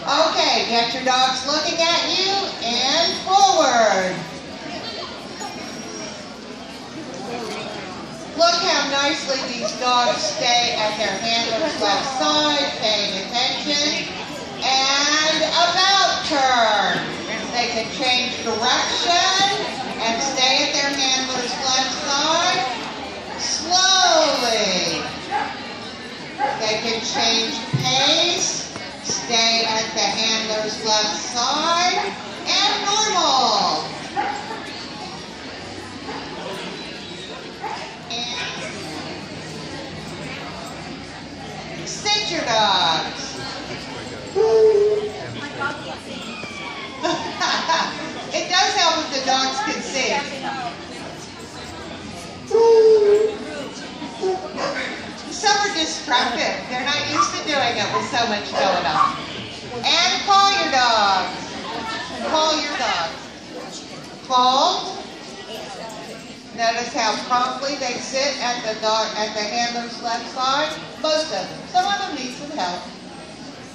Okay, get your dogs looking at you and forward. Look how nicely these dogs stay at their handler's left side, paying attention. And about turn. They can change direction and stay at their handler's left side. Slowly. They can change pace, stay at the handler's left side, and normal. And sit your dogs. it does help if the dogs can see. Some are destructive. They're not used to doing it with so much going on. And call your dogs. Call your dogs. Called. Notice how promptly they sit at the dog at the handler's left side. Most of them. Some of them need some help.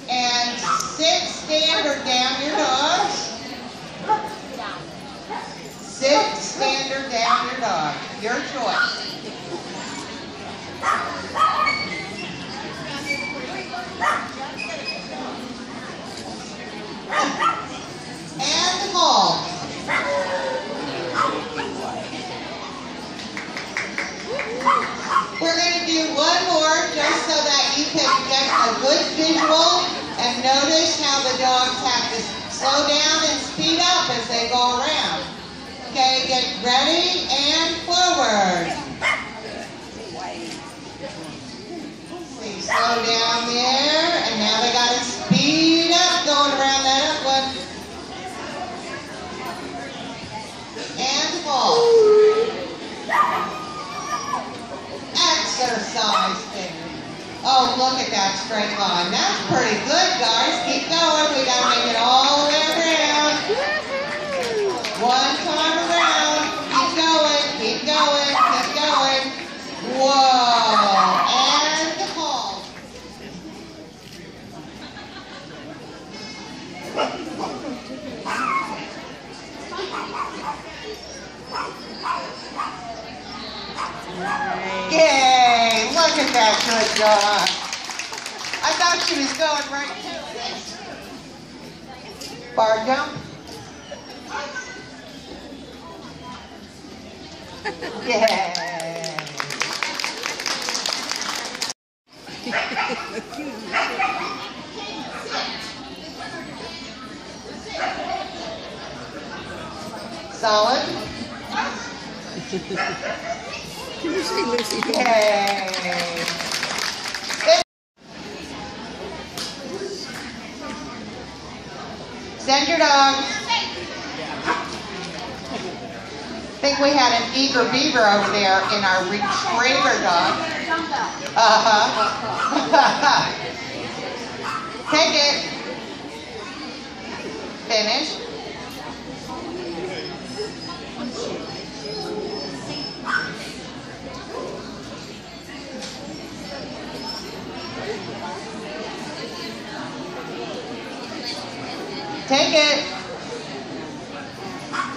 And sit, stand, or down your dogs. Sit, stand, or down your dog. Your choice. And the ball. We're going to do one more just so that you can get a good visual and notice how the dogs have to slow down and speed up as they go around. Okay, get ready and forward. Slow down there, and now they got to speed up going around that up one. And fall. Exercise thing. Oh, look at that straight line. That's pretty good, guys. Keep going. We got to make it all the way around. One time around. Keep going. Keep going. Keep going. Whoa. And the ball. Yay! Look at that good dog. I thought she was going right to it. Bar jump. Yay! Solid. Can you see Lucy? Yay! Send your dog. I think we had an eager beaver over there in our retriever dog. Uh-huh. Take it. Finish. Take it.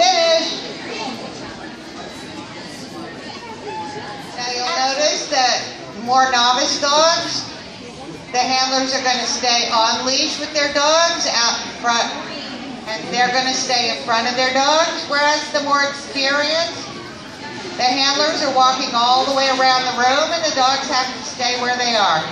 Finish. Now you'll notice that more novice dogs, the handlers are going to stay on leash with their dogs out front, and they're going to stay in front of their dogs, whereas the more experienced, the handlers are walking all the way around the room and the dogs have to stay where they are.